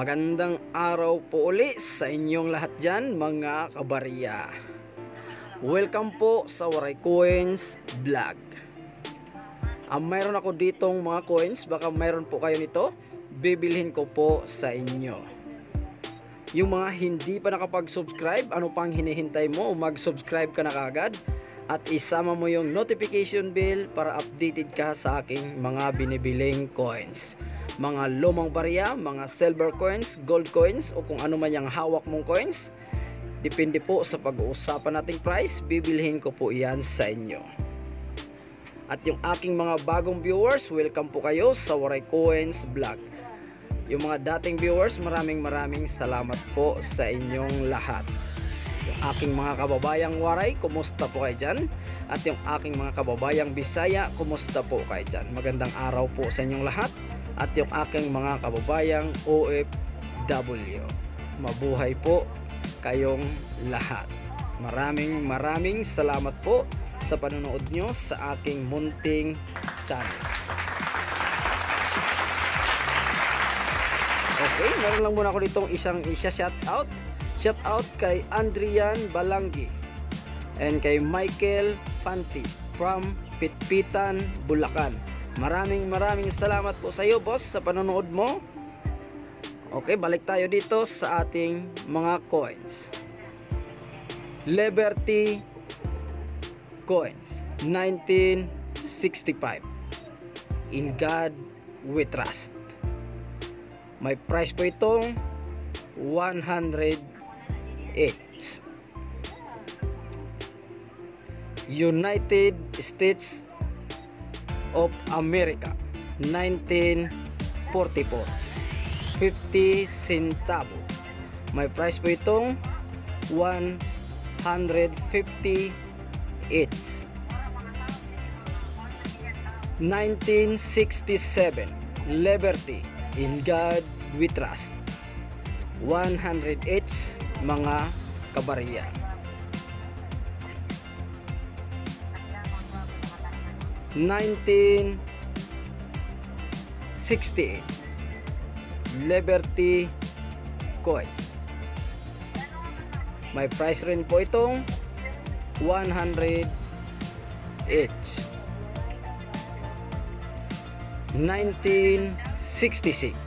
Magandang araw po uli sa inyong lahat dyan mga kabarya. Welcome po sa Waray Coins Vlog. Ang mayroon ako ditong mga coins, baka mayroon po kayo nito, bibilhin ko po sa inyo. Yung mga hindi pa nakapag-subscribe, ano pang hinihintay mo? Mag-subscribe ka na kagad at isama mo yung notification bell para updated ka sa aking mga binibiling coins mga lumang barya, mga silver coins, gold coins o kung ano man yung hawak mong coins. Depende po sa pag-uusapan nating price, bibilhin ko po iyan sa inyo. At yung aking mga bagong viewers, welcome po kayo sa Waray Coins Vlog. Yung mga dating viewers, maraming maraming salamat po sa inyong lahat. Yung aking mga kababayang Waray, kumusta po kayo dyan? At yung aking mga kababayang Bisaya, kumusta po kayo dyan? Magandang araw po sa inyong lahat at yung aking mga kababayang OFW. Mabuhay po kayong lahat. Maraming maraming salamat po sa panonood nyo sa aking munting channel. Okay, meron lang muna ako ditong isang isa shout out. Shout out kay Andrian Balangi and kay Michael Panti from Pitpitan, Bulacan. Maraming maraming salamat po sa iyo boss sa panonood mo. Okay, balik tayo dito sa ating mga coins. Liberty Coins 1965 In God We Trust May price po itong 100 each United States of America 1944 50 centavo. May price po itong 150 each 1967 Liberty in God we trust. 100 each mga kabarya 1968 Liberty Coins. May price rin po itong 100 each. 1966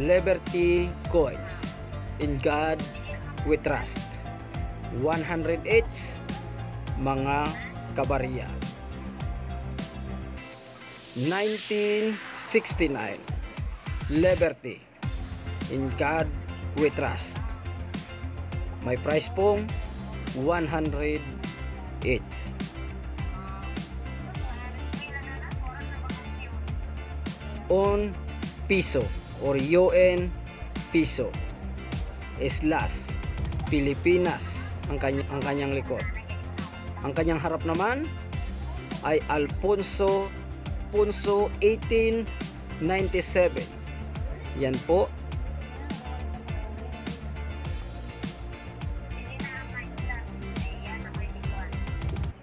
Liberty Coins. In God we trust. 100 each mga kabarya 1969 Liberty. In God We Trust. May price pong 100 each. On piso or UN piso. Slash Pilipinas ang kanyang, ang kanyang likod. Ang kanyang harap naman ay Alfonso Punso 1897 yan po.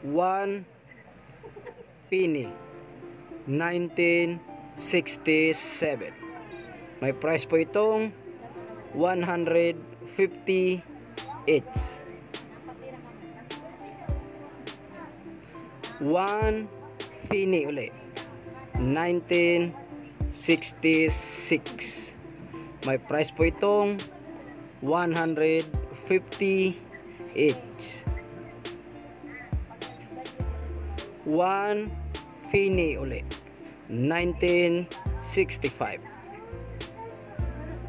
One penny 1967 may price po itong 150 each 1 penny ulit 1966 may price po itong 150 each 1 penny ulit 1965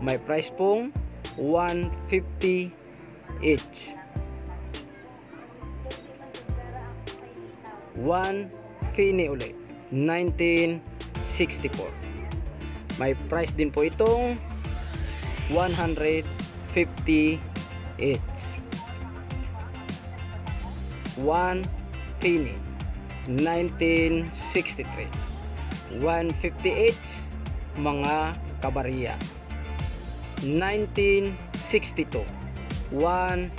may price pong 150 each 1 penny ulit 1964 may price din po itong 150 each 1 penny 1963 150 each mga kabarya 1962 1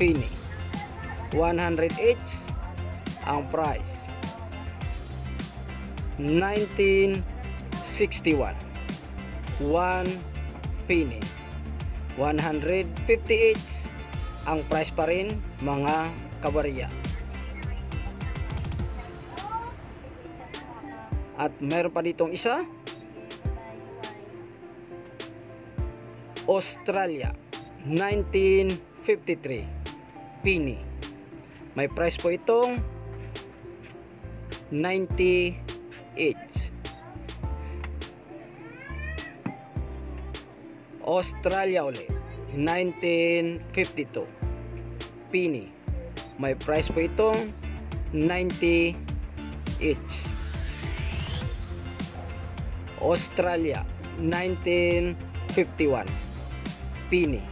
penny. 100 each ang price 1961 1 penny. 150 each ang price pa rin mga kabarya. At meron pa ditong isa. Australia 1953 penny. May price po itong 90 each. Australia ulit 1952 penny. May price po itong 90 each. Australia 1951 penny.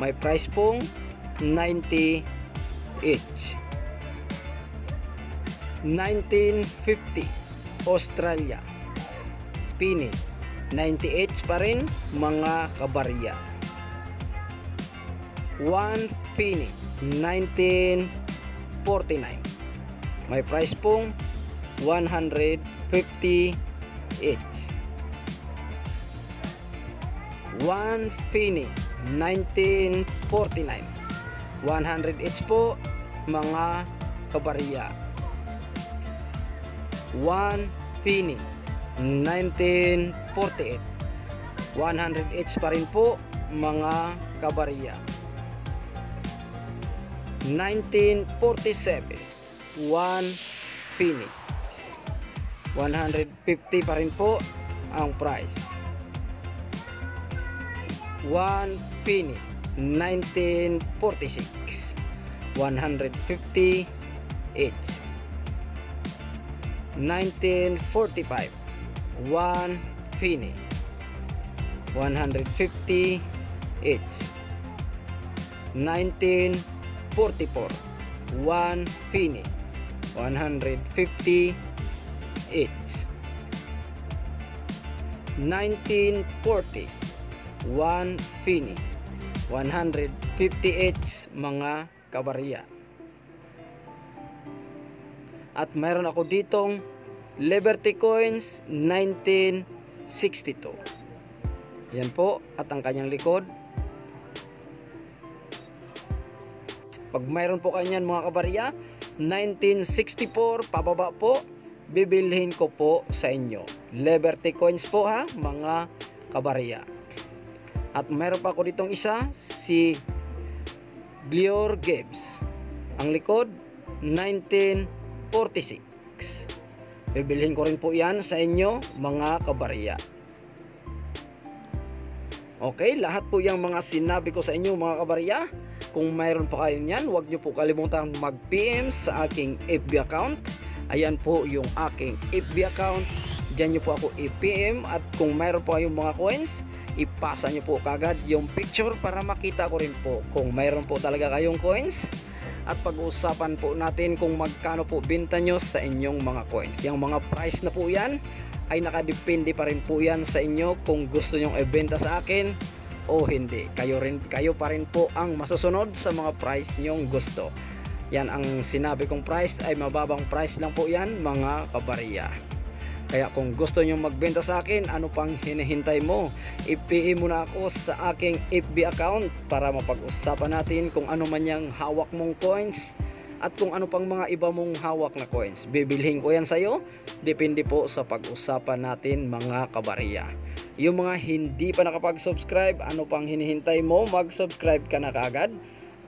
May price pong 90 each. 1950 Australia. 90 each pa rin mga kabarya. 1 penny 1949 may price pong 150 each 1 penny 1949 100 each po mga kabarya 1 penny 1948 100 each pa rin po mga kabarya 1947 1 penny 150 pa rin po ang price. 1 penny 1946 150 each 1945 1 penny 150 each 1944 1 penny 150 each 1940 1 penny 150 each mga kabarya at mayroon ako ditong Liberty Coins 1962 yan po at ang kanyang likod. Pag mayroon po kanyan mga kabarya 1964 pababa po. Bibilhin ko po sa inyo. Liberty Coins po ha mga kabarya. At mayroon pa ako ditong isa si Glior Gibbs. Ang likod 1946 bibilhin ko rin po yan sa inyo mga kabarya okay lahat po yung mga sinabi ko sa inyo mga kabarya kung mayroon pa kayo niyan huwag nyo po kalimutan mag PM sa aking FB account. Ayan po yung aking FB account. Dyan nyo po ako i-PM at kung mayroon po kayong mga coins ipasa nyo po kagad yung picture para makita ko rin po kung mayroon po talaga kayong coins at pag-uusapan po natin kung magkano po binta nyo sa inyong mga coins. Yung mga price na po yan ay nakadepende pa rin po yan sa inyo kung gusto nyong ibenta sa akin o hindi. Kayo, rin, kayo pa rin po ang masusunod sa mga price nyong gusto. Yan ang sinabi kong price ay mababang price lang po yan mga kabarya. Kaya kung gusto nyo magbenta sa akin, ano pang hinihintay mo? I-PM mo na ako sa aking FB account para mapag-usapan natin kung ano man yung hawak mong coins at kung ano pang mga iba mong hawak na coins. Bibilhin ko yan sa'yo. Depende po sa pag-usapan natin mga kabarya. Yung mga hindi pa nakapag-subscribe, ano pang hinihintay mo? Mag-subscribe ka na kaagad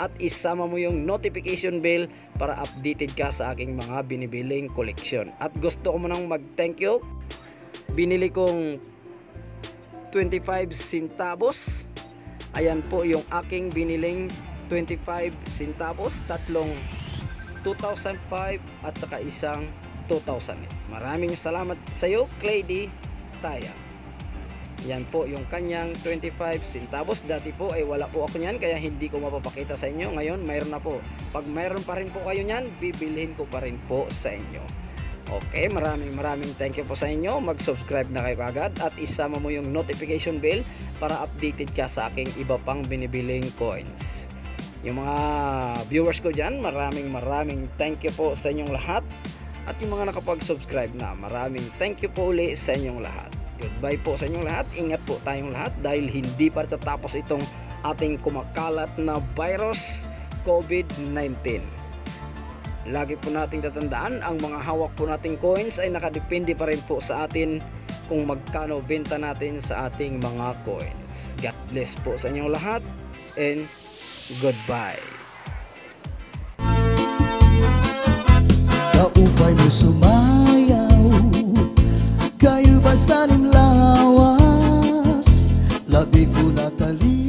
at isama mo yung notification bell para updated ka sa aking mga binibiling collection. At gusto ko munang mag-thank you. Binili kong 25 centavos. Ayan po yung aking biniling 25 centavos. Tatlong 2005 at saka isang 2008. Maraming salamat sa iyo, Clay D. Taya. Yan po yung kanyang 25 centavos. Dati po ay wala po ako niyan kaya hindi ko mapapakita sa inyo. Ngayon mayroon na po. Pag mayroon pa rin po kayo niyan, bibilhin ko pa rin po sa inyo. Okay, maraming maraming thank you po sa inyo. Mag-subscribe na kayo agad at isama mo yung notification bell para updated ka sa aking iba pang binibiling coins. Yung mga viewers ko dyan, maraming maraming thank you po sa inyong lahat. At yung mga nakapag-subscribe na, maraming thank you po uli sa inyong lahat. Goodbye po sa inyong lahat. Ingat po tayong lahat dahil hindi pa tatapos itong ating kumakalat na virus COVID-19. Lagi po nating tatandaan, ang mga hawak po nating coins ay nakadepende pa rin po sa atin kung magkano benta natin sa ating mga coins. God bless po sa inyong lahat and goodbye. Kaupay mo sumama kayo ba sa lawas? Labi ko na talino